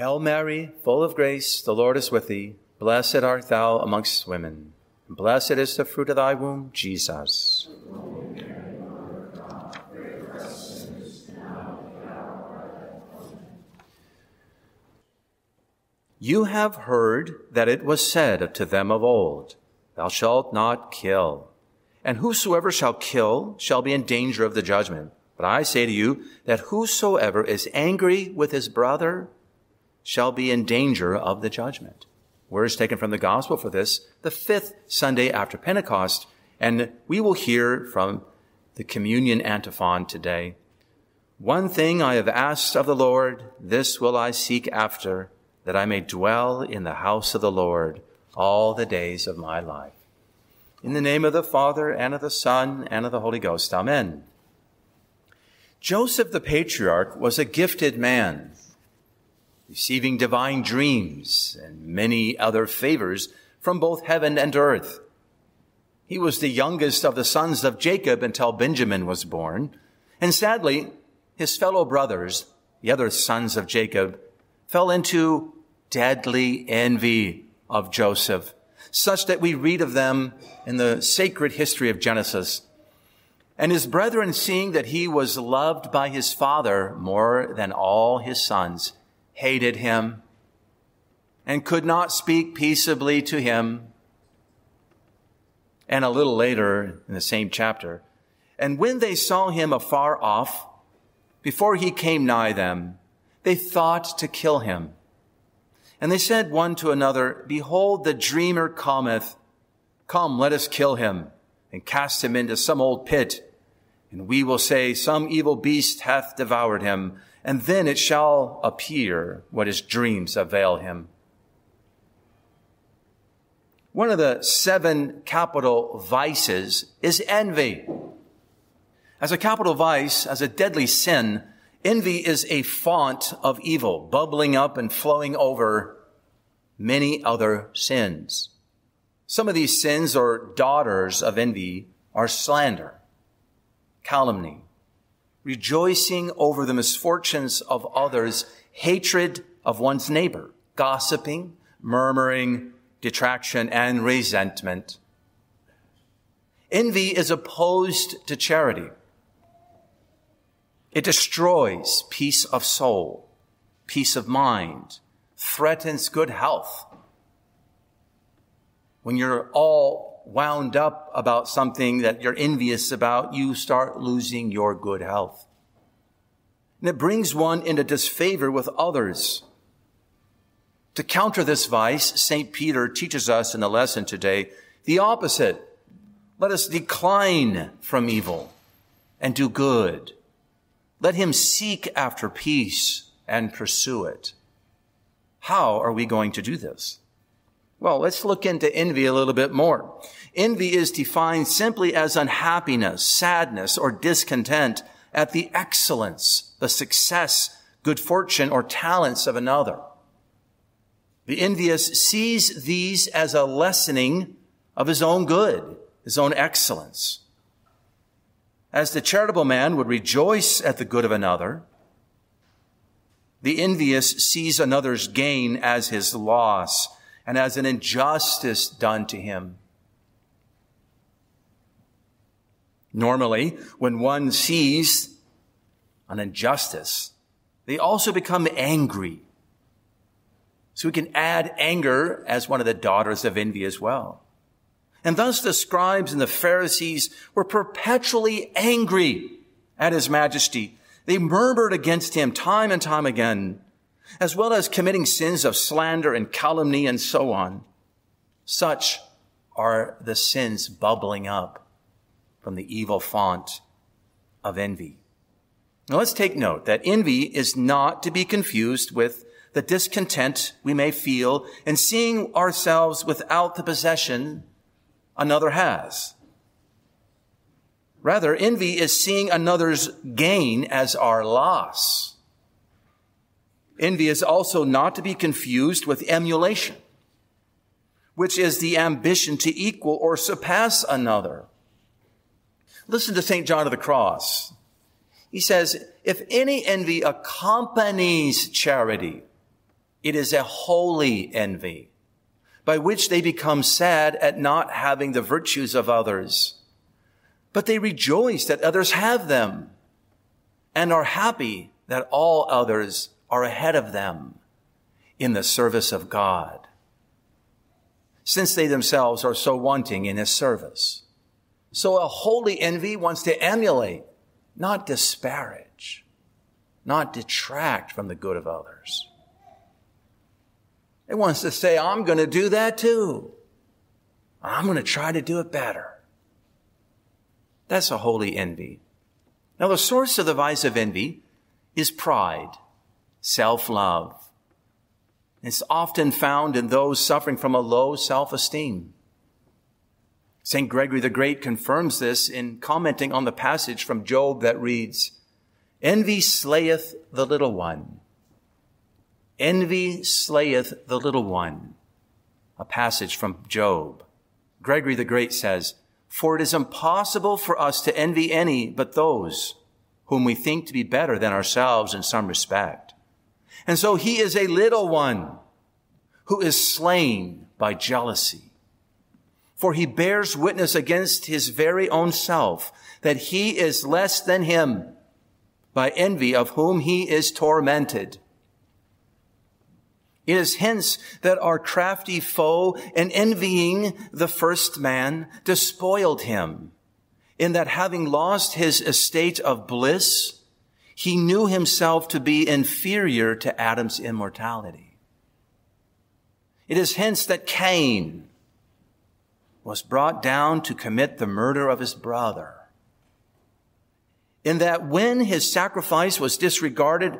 Hail Mary, full of grace, the Lord is with thee. Blessed art thou amongst women, and blessed is the fruit of thy womb, Jesus. You have heard that it was said to them of old, Thou shalt not kill. And whosoever shall kill shall be in danger of the judgment. But I say to you that whosoever is angry with his brother shall be in danger of the judgment. Words taken from the gospel for this, the fifth Sunday after Pentecost, and we will hear from the communion antiphon today. One thing I have asked of the Lord, this will I seek after, that I may dwell in the house of the Lord all the days of my life. In the name of the Father, and of the Son, and of the Holy Ghost. Amen. Joseph the patriarch was a gifted man receiving divine dreams and many other favors from both heaven and earth. He was the youngest of the sons of Jacob until Benjamin was born. And sadly, his fellow brothers, the other sons of Jacob, fell into deadly envy of Joseph, such that we read of them in the sacred history of Genesis. And his brethren, seeing that he was loved by his father more than all his sons, hated him and could not speak peaceably to him. And a little later in the same chapter, and when they saw him afar off, before he came nigh them, they thought to kill him. And they said one to another, Behold, the dreamer cometh. Come, let us kill him and cast him into some old pit. And we will say, Some evil beast hath devoured him and then it shall appear what his dreams avail him. One of the seven capital vices is envy. As a capital vice, as a deadly sin, envy is a font of evil, bubbling up and flowing over many other sins. Some of these sins or daughters of envy are slander, calumny, rejoicing over the misfortunes of others, hatred of one's neighbor, gossiping, murmuring, detraction, and resentment. Envy is opposed to charity. It destroys peace of soul, peace of mind, threatens good health. When you're all wound up about something that you're envious about, you start losing your good health. And it brings one into disfavor with others. To counter this vice, St. Peter teaches us in the lesson today the opposite. Let us decline from evil and do good. Let him seek after peace and pursue it. How are we going to do this? Well, let's look into envy a little bit more. Envy is defined simply as unhappiness, sadness, or discontent at the excellence, the success, good fortune, or talents of another. The envious sees these as a lessening of his own good, his own excellence. As the charitable man would rejoice at the good of another, the envious sees another's gain as his loss and as an injustice done to him. Normally, when one sees an injustice, they also become angry. So we can add anger as one of the daughters of envy as well. And thus the scribes and the Pharisees were perpetually angry at his majesty. They murmured against him time and time again as well as committing sins of slander and calumny and so on. Such are the sins bubbling up from the evil font of envy. Now let's take note that envy is not to be confused with the discontent we may feel in seeing ourselves without the possession another has. Rather, envy is seeing another's gain as our loss. Envy is also not to be confused with emulation, which is the ambition to equal or surpass another. Listen to St. John of the Cross. He says, if any envy accompanies charity, It is a holy envy by which they become sad at not having the virtues of others. But they rejoice that others have them and are happy that all others are ahead of them in the service of God, since they themselves are so wanting in his service. So a holy envy wants to emulate, not disparage, not detract from the good of others. It wants to say, I'm going to do that too. I'm going to try to do it better. That's a holy envy. Now, the source of the vice of envy is pride, self-love. It's often found in those suffering from a low self-esteem. St. Gregory the Great confirms this in commenting on the passage from Job that reads, Envy slayeth the little one. Envy slayeth the little one. A passage from Job. Gregory the Great says, For it is impossible for us to envy any but those whom we think to be better than ourselves in some respect. And so he is a little one who is slain by jealousy for he bears witness against his very own self that he is less than him by envy of whom he is tormented. It is hence that our crafty foe in envying the first man despoiled him in that having lost his estate of bliss, he knew himself to be inferior to Adam's immortality. It is hence that Cain, was brought down to commit the murder of his brother. In that when his sacrifice was disregarded,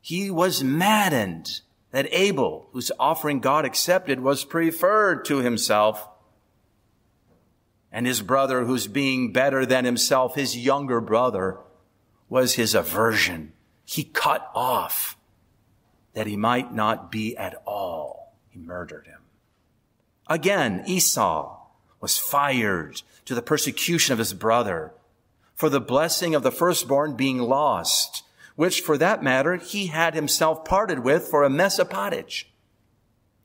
he was maddened that Abel, whose offering God accepted, was preferred to himself. And his brother, whose being better than himself, his younger brother, was his aversion. He cut off that he might not be at all. He murdered him. Again, Esau, was fired to the persecution of his brother for the blessing of the firstborn being lost, which for that matter he had himself parted with for a mess of pottage.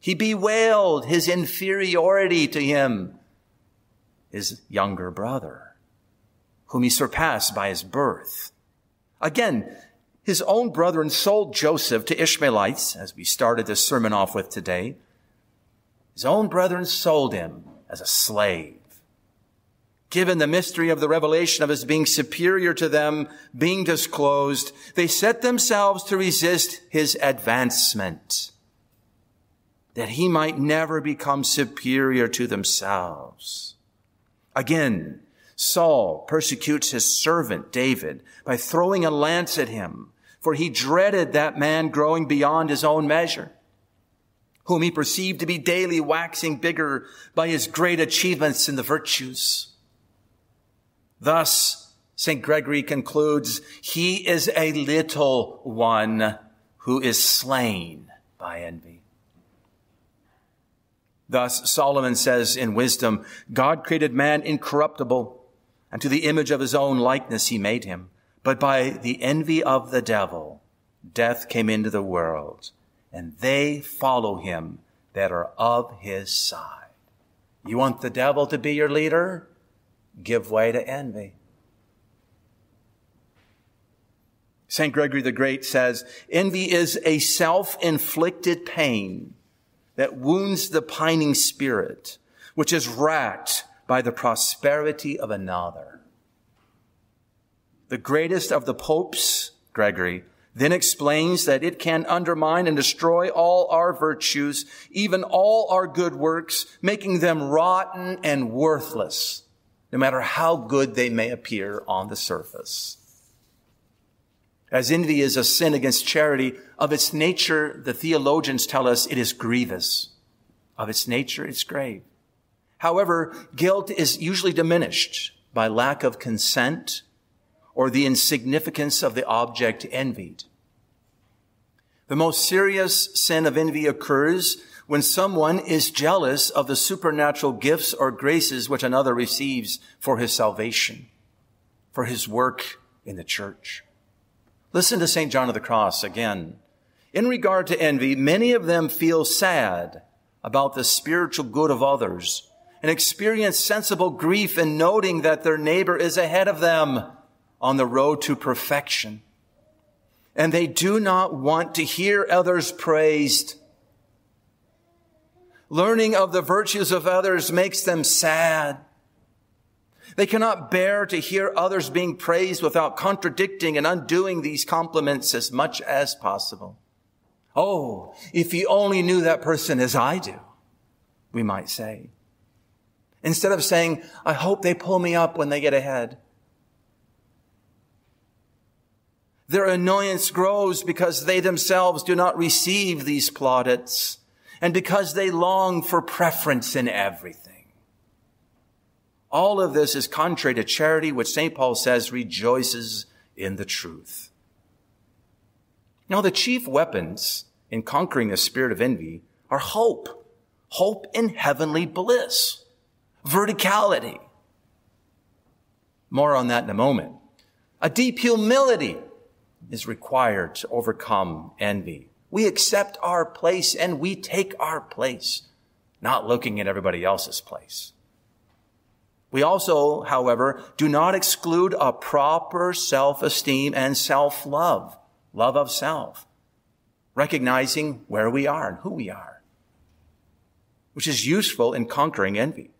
He bewailed his inferiority to him, his younger brother, whom he surpassed by his birth. Again, his own brethren sold Joseph to Ishmaelites, as we started this sermon off with today. His own brethren sold him as a slave. Given the mystery of the revelation of his being superior to them being disclosed, they set themselves to resist his advancement, that he might never become superior to themselves. Again, Saul persecutes his servant David by throwing a lance at him, for he dreaded that man growing beyond his own measure whom he perceived to be daily waxing bigger by his great achievements in the virtues. Thus, St. Gregory concludes, he is a little one who is slain by envy. Thus, Solomon says in wisdom, God created man incorruptible, and to the image of his own likeness he made him. But by the envy of the devil, death came into the world and they follow him that are of his side. You want the devil to be your leader? Give way to envy. St. Gregory the Great says, envy is a self-inflicted pain that wounds the pining spirit, which is racked by the prosperity of another. The greatest of the popes, Gregory, then explains that it can undermine and destroy all our virtues, even all our good works, making them rotten and worthless, no matter how good they may appear on the surface. As envy is a sin against charity, of its nature, the theologians tell us it is grievous. Of its nature, it's grave. However, guilt is usually diminished by lack of consent or the insignificance of the object envied. The most serious sin of envy occurs when someone is jealous of the supernatural gifts or graces which another receives for his salvation, for his work in the church. Listen to St. John of the Cross again In regard to envy, many of them feel sad about the spiritual good of others and experience sensible grief in noting that their neighbor is ahead of them on the road to perfection. And they do not want to hear others praised. Learning of the virtues of others makes them sad. They cannot bear to hear others being praised without contradicting and undoing these compliments as much as possible. Oh, if he only knew that person as I do, we might say. Instead of saying, I hope they pull me up when they get ahead. Their annoyance grows because they themselves do not receive these plaudits and because they long for preference in everything. All of this is contrary to charity, which St. Paul says rejoices in the truth. Now, the chief weapons in conquering the spirit of envy are hope, hope in heavenly bliss verticality. More on that in a moment. A deep humility is required to overcome envy. We accept our place and we take our place, not looking at everybody else's place. We also, however, do not exclude a proper self-esteem and self-love, love of self, recognizing where we are and who we are, which is useful in conquering envy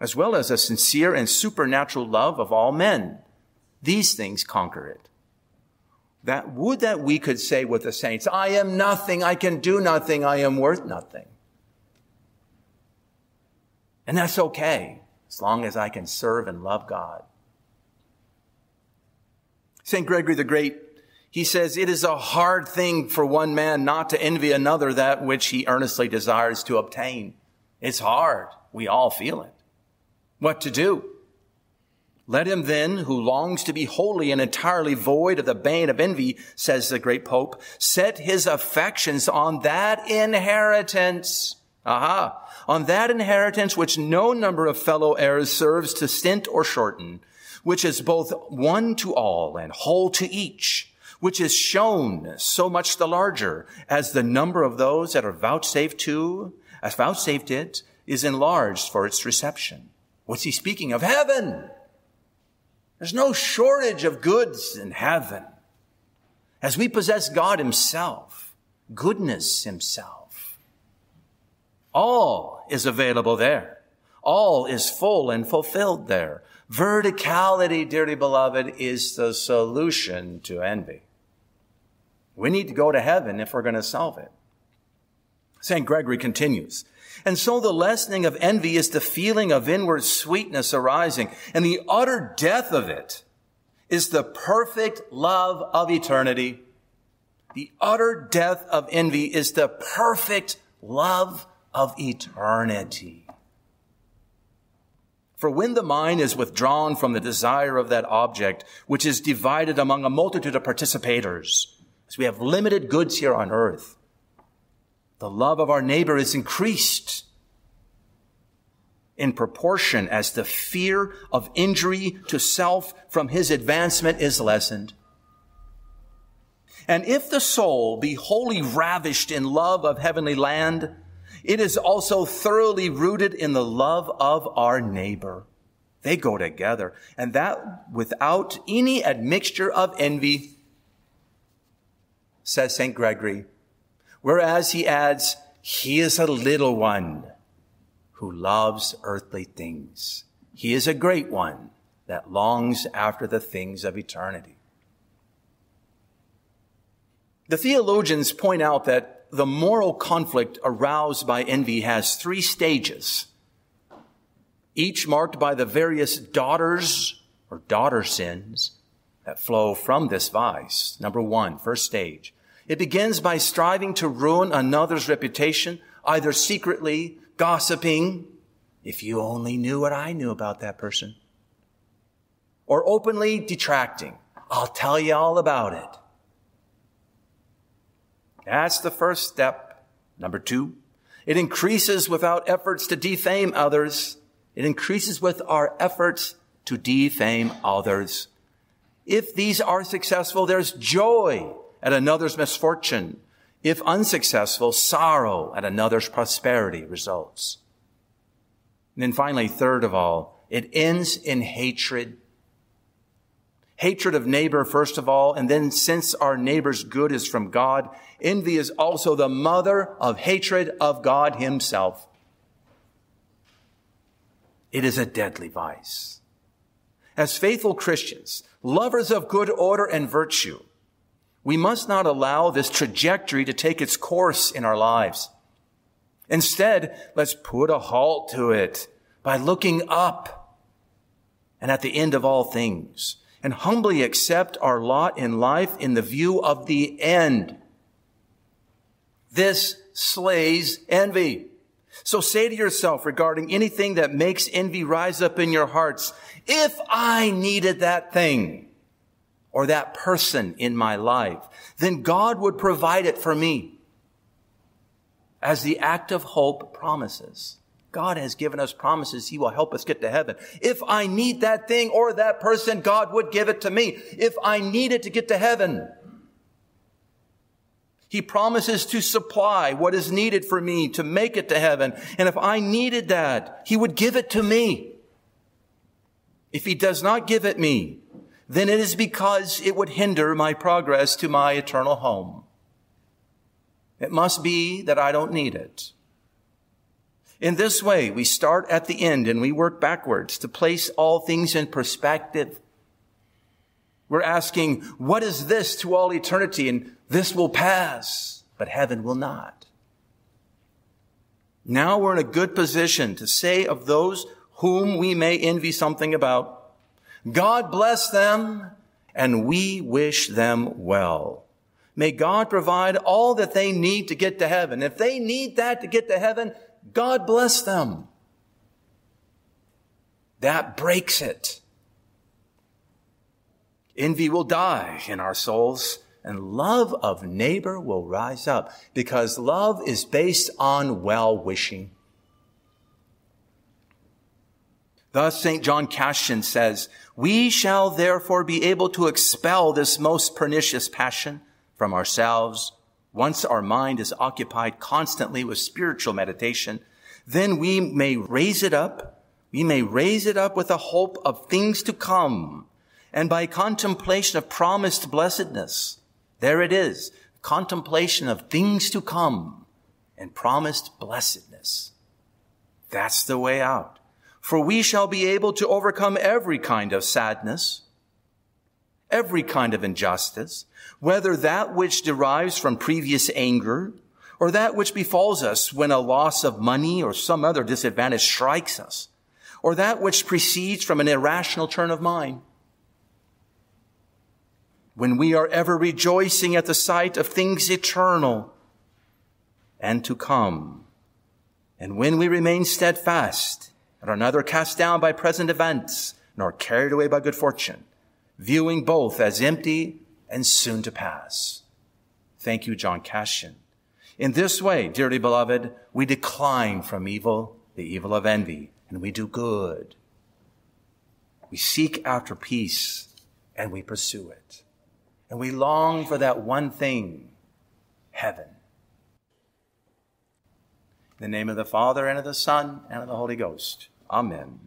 as well as a sincere and supernatural love of all men. These things conquer it. That would that we could say with the saints, I am nothing, I can do nothing, I am worth nothing. And that's okay, as long as I can serve and love God. St. Gregory the Great, he says, it is a hard thing for one man not to envy another that which he earnestly desires to obtain. It's hard. We all feel it what to do. Let him then, who longs to be wholly and entirely void of the bane of envy, says the great Pope, set his affections on that inheritance. Aha. On that inheritance which no number of fellow heirs serves to stint or shorten, which is both one to all and whole to each, which is shown so much the larger as the number of those that are vouchsafed to, as vouchsafed it, is enlarged for its reception. What's he speaking of? Heaven. There's no shortage of goods in heaven. As we possess God himself, goodness himself, all is available there. All is full and fulfilled there. Verticality, dearly beloved, is the solution to envy. We need to go to heaven if we're going to solve it. St. Gregory continues. And so the lessening of envy is the feeling of inward sweetness arising. And the utter death of it is the perfect love of eternity. The utter death of envy is the perfect love of eternity. For when the mind is withdrawn from the desire of that object, which is divided among a multitude of participators, as we have limited goods here on earth, the love of our neighbor is increased in proportion as the fear of injury to self from his advancement is lessened. And if the soul be wholly ravished in love of heavenly land, it is also thoroughly rooted in the love of our neighbor. They go together, and that without any admixture of envy, says St. Gregory. Whereas he adds, he is a little one who loves earthly things. He is a great one that longs after the things of eternity. The theologians point out that the moral conflict aroused by envy has three stages, each marked by the various daughters or daughter sins that flow from this vice. Number one, first stage. It begins by striving to ruin another's reputation, either secretly gossiping, if you only knew what I knew about that person, or openly detracting. I'll tell you all about it. That's the first step. Number two, it increases without efforts to defame others. It increases with our efforts to defame others. If these are successful, there's joy at another's misfortune If unsuccessful, sorrow at another's prosperity results. And then finally, third of all, it ends in hatred. Hatred of neighbor, first of all, and then since our neighbor's good is from God, envy is also the mother of hatred of God himself. It is a deadly vice. As faithful Christians, lovers of good order and virtue, we must not allow this trajectory to take its course in our lives. Instead, let's put a halt to it by looking up and at the end of all things and humbly accept our lot in life in the view of the end. This slays envy. So say to yourself regarding anything that makes envy rise up in your hearts, if I needed that thing or that person in my life, then God would provide it for me. As the act of hope promises. God has given us promises He will help us get to heaven. If I need that thing or that person, God would give it to me. If I need it to get to heaven, he promises to supply what is needed for me to make it to heaven. And if I needed that, He would give it to me. If He does not give it me, then it is because it would hinder my progress to my eternal home. It must be that I don't need it. In this way, we start at the end and we work backwards to place all things in perspective. We're asking, what is this to all eternity? And this will pass, but heaven will not. Now we're in a good position to say of those whom we may envy something about, God bless them and we wish them well. May God provide all that they need to get to heaven. If they need that to get to heaven, God bless them. That breaks it. Envy will die in our souls and love of neighbor will rise up because love is based on well wishing. Thus, St. John Cassian says, We shall therefore be able to expel this most pernicious passion from ourselves once our mind is occupied constantly with spiritual meditation. Then we may raise it up. We may raise it up with a hope of things to come and by contemplation of promised blessedness. There it is. Contemplation of things to come and promised blessedness. That's the way out. For we shall be able to overcome every kind of sadness, every kind of injustice, whether that which derives from previous anger or that which befalls us when a loss of money or some other disadvantage strikes us, or that which proceeds from an irrational turn of mind. When we are ever rejoicing at the sight of things eternal and to come, and when we remain steadfast and are neither cast down by present events nor carried away by good fortune, viewing both as empty and soon to pass. Thank you, John Cassian. In this way, dearly beloved, we decline from evil, the evil of envy, and we do good. We seek after peace and we pursue it. And we long for that one thing heaven. In the name of the Father, and of the Son, and of the Holy Ghost. Amen.